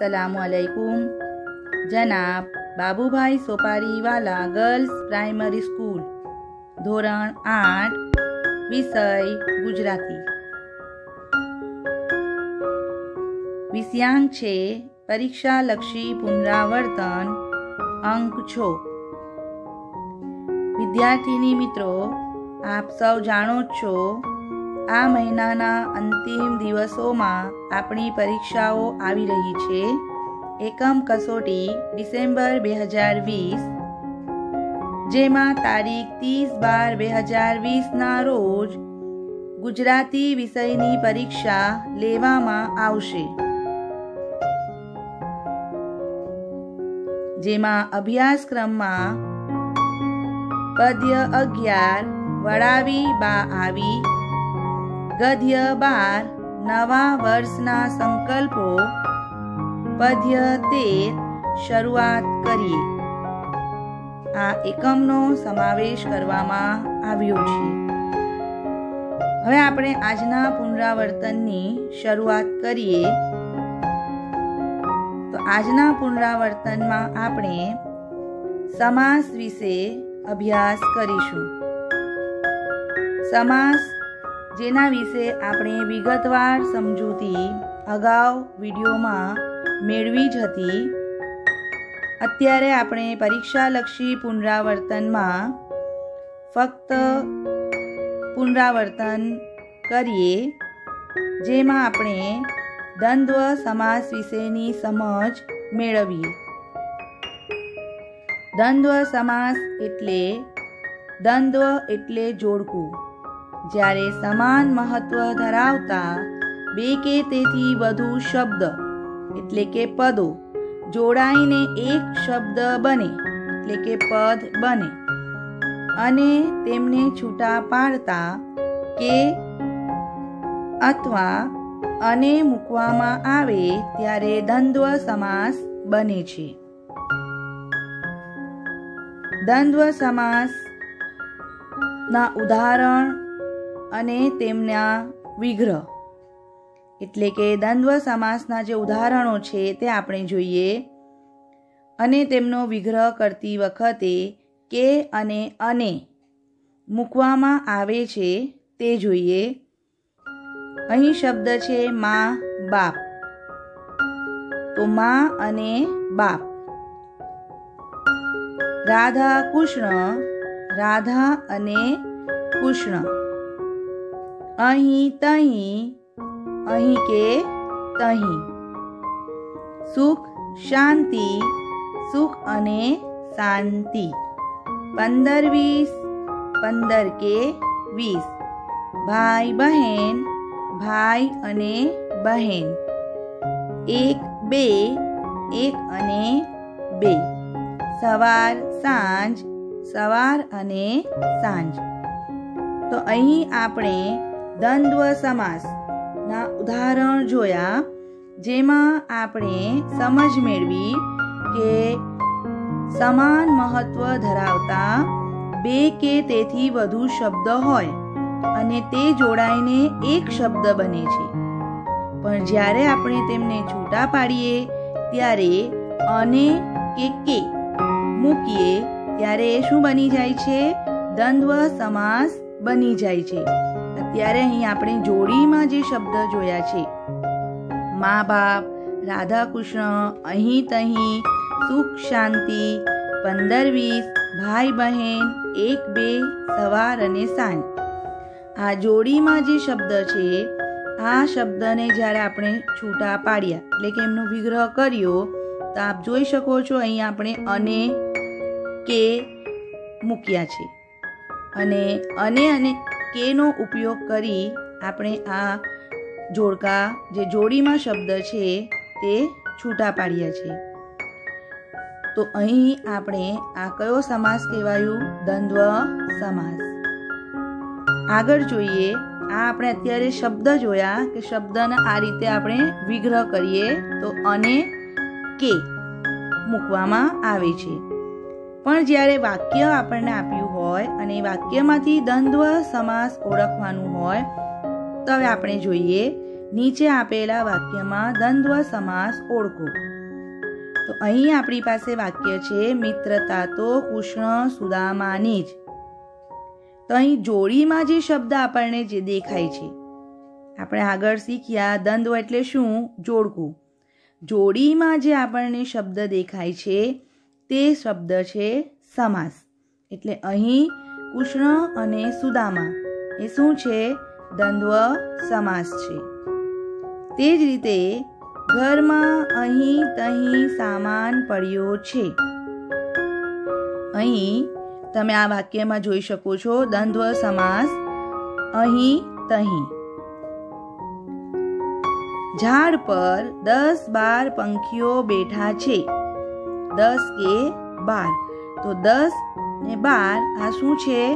અસલામુઅલૈકુમ જનાબ, Babubhai Sopariwala girls primary school ધોરણ આઠ, વિષય ગુજરાતી. વિષયાંક છે, પરીક્ષાલક્ષી પુનરાવર્તન, અંક છો. વિદ્યાર્થીની મિત્રો, આપ સૌ જાણો છો આ મહિનાના અંતિમ દિવસોમાં આપણી પરીક્ષાઓ આવી રહી છે. એકમ કસોટી ડિસેમ્બર બે હજાર વીસ, જેમાં તારીખ ત્રીસ બાર બે હજાર વીસના રોજ ગુજરાતી વિષયની પરીક્ષા લેવામાં આવશે. જેમાં અભ્યાસક્રમમાં પદ્ય અગિયાર વડાવી બા આવી ગદ્ય બાર નવા વર્ષના સંકલ્પો. પદ્ય તેર, શરૂઆત કરીએ. આ એકમનો સમાવેશ કરવામાં આવ્યો છે. હવે આપણે આજના પુનરાવર્તનની શરૂઆત કરીએ. તો આજના પુનરાવર્તનમાં આપણે સમાસ વિશે અભ્યાસ કરીશું. સમાસ જેના વિશે આપણે વિગતવાર સમજૂતી અગાઉ વિડીયોમાં મેળવી જ હતી. અત્યારે આપણે પરીક્ષાલક્ષી પુનરાવર્તનમાં ફક્ત પુનરાવર્તન કરીએ, જેમાં આપણે દ્વંદ્વ સમાસ વિશેની સમજ મેળવીએ. દ્વંદ્વ સમાસ એટલે દ્વંદ્વ એટલે જોડકું. જ્યારે સમાન મહત્વ ધરાવતા બે કે તેથી વધુ શબ્દ, એટલે કે પદો, જોડાઈને એક શબ્દ બને, એટલે કે પદ બને. અને તેમને છૂટા પાડતા કે અથવા અને મૂકવામાં આવે ત્યારે દ્વંદ્વ સમાસ બને છે. દ્વંદ્વ સમાસ ના ઉદાહરણ અને તેમના વિગ્રહ. એટલે કે દ્વંદ્વ સમાસના જે ઉદાહરણો છે તે આપણે જોઈએ. અને તેમનો વિગ્રહ કરતી વખતે કે અને અને મૂકવામાં આવે છે તે જોઈએ. અહીં શબ્દ છે મા, બાપ. તો મા અને બાપ. રાધા કૃષ્ણ, રાધા અને કૃષ્ણ. અહીં તહીં, અહીં કે તહીં. સુખ, શાંતિ, સુખ અને શાંતિ. પંદર વીસ, પંદર કે વીસ. ભાઈ બહેન, ભાઈ અને બહેન. એક, બે, એક અને બે. સવાર, સાંજ, સવાર અને સાંજ. તો અહીં આપણે દ્વંદ્વ સમાસના ઉદાહરણ જોયા, જેમાં આપણે સમજ મેળવી કે સમાન મહત્વ ધરાવતા બે કે તેથી વધુ શબ્દ હોય અને તે જોડાઈને એક શબ્દ બને છે. પણ જ્યારે આપણે તેમને છૂટા પાડીએ, ત્યારે અને કે કે મૂકીએ, ત્યારે એ શું બની જાય છે? દ્વંદ્વ સમાસ બની જાય છે. અત્યારે અહીં આપણે જોડીમાં જે શબ્દ જોયા છે, મા બાપ રાધા કૃષ્ણ અહીં તહીં, સુખ શાંતિ પંદર વીસ ભાઈ બહેન, એક બે, સવાર અને સાંજ. આ જોડીમાં જે શબ્દ છે, આ શબ્દને જ્યારે આપણે છૂટા પાડ્યા, એટલે કે એમનો વિગ્રહ કર્યો, તો આપ જોઈ શકો છો અહીં આપણે અને, કે મૂક્યા છે. અને અને અને કેનો ઉપયોગ કરી આપણે આ જોડકા, જે જોડીમાં શબ્દ છે, તે છૂટા પાડ્યા છે. તો અહીં આપણે આ કયો સમાસ કહેવાયું? દ્વંદ્વ સમાસ. આગળ જોઈએ, આ આપણે અત્યારે શબ્દ જોયા કે શબ્દને આ રીતે આપણે વિગ્રહ કરીએ તો અને કે મૂકવામાં આવે છે. પણ જ્યારે વાક્ય આપણને આપ્યું હોય અને વાક્યમાંથી દ્વંદ્વ સમાસ ઓળખવાનું હોય, તો હવે આપણે જોઈએ નીચે આપેલા વાક્યમાં દ્વંદ્વ સમાસ ઓળખો. તો અહીં આપણી પાસે વાક્ય છે, મિત્રતા તો કૃષ્ણ સુદામાની જ. તો અહીં જોડીમાં જે શબ્દ આપણને જે દેખાય છે, આપણે આગળ શીખ્યા દ્વંદ્વ એટલે શું? જોડકું. જોડીમાં જે આપણને શબ્દ દેખાય છે, તે શબ્દ છે સમાસ. એટલે અહીં કૃષ્ણ અને સુદામા. એ શું છે? દ્વંદ્વ સમાસ છે. તે જ રીતે ઘરમાં અહીં તહીં સામાન પડ્યો છે. અહીં તમે આ વાક્યમાં જોઈ શકો છો, દ્વંદ્વ સમાસ, અહીં તહીં. ઝાડ પર દસ બાર પંખીઓ બેઠા છે. દસ કે બાર. તો દસ ને બાર, આ શું છે?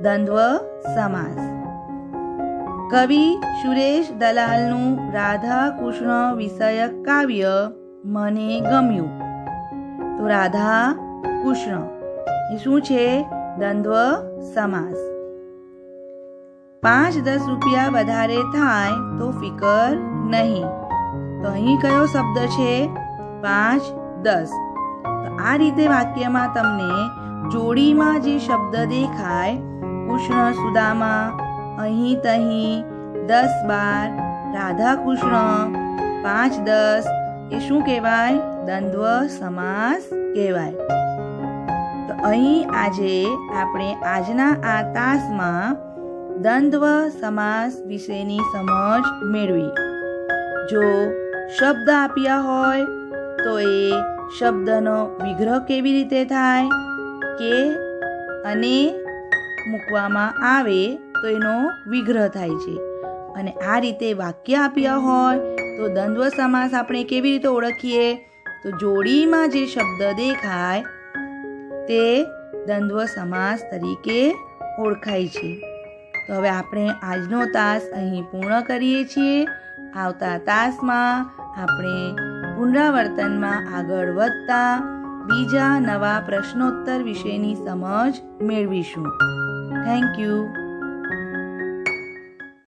દ્વંદ્વ સમાસ. કવિ સુરેશ દલાલનું રાધા કૃષ્ણ વિષયક કાવ્ય મને ગમ્યું. તો રાધા કૃષ્ણ, એ શું છે? દ્વંદ્વ સમાસ. પાંચ દસ રૂપિયા વધારે થાય તો ફિકર નહીં. તો અહીં કયો શબ્દ છે? પાંચ દસ. તો આ રીતે વાક્યમાં તમને જોડીમાં જે શબ્દ દેખાય કૃષ્ણ સુદામા અહીં તહીં, દસ બાર રાધા કૃષ્ણ પાંચ દસ, એ શું કહેવાય? દ્વંદ્વ સમાસ કહેવાય. તો અહીં આજે આપણે આજના આ તાસમાં દ્વંદ્વ સમાસ વિશેની સમજ મેળવી. જો શબ્દ આપ્યા હોય, તો એ શબ્દનો વિગ્રહ કેવી રીતે થાય? કે અને મૂકવામાં આવે તો એનો વિગ્રહ થાય છે. અને આ રીતે વાક્ય આપ્યા હોય તો દ્વંદ્વ સમાસ આપણે કેવી રીતે ઓળખીએ? તો જોડીમાં જે શબ્દ દેખાય તે દ્વંદ્વ સમાસ તરીકે ઓળખાય છે. તો હવે આપણે આજનો તાસ અહીં પૂર્ણ કરીએ છીએ. આવતા તાસમાં આપણે પુનરાવર્તનમાં આગળ વધતા બીજા નવા પ્રશ્નોત્તર વિશેની સમજ મેળવીશું. Thank you